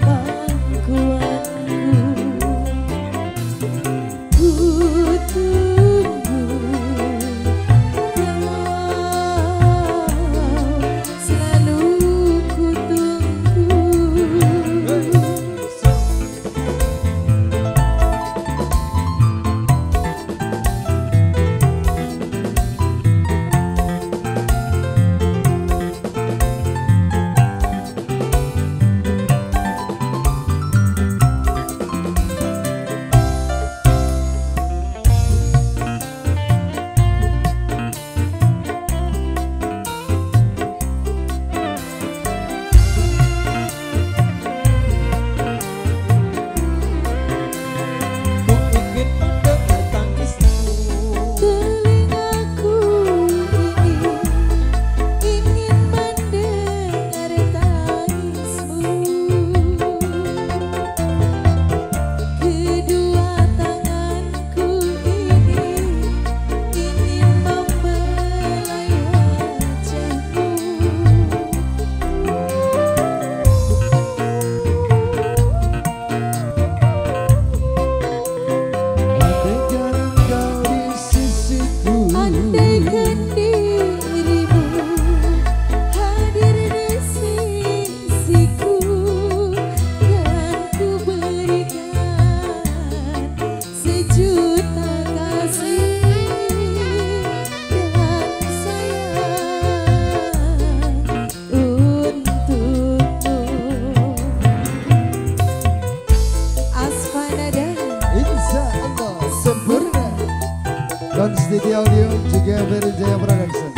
Papa. Konstiti Audio juga Ferry Jaya Production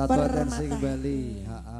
Satu atensi kembali. Ha -ha.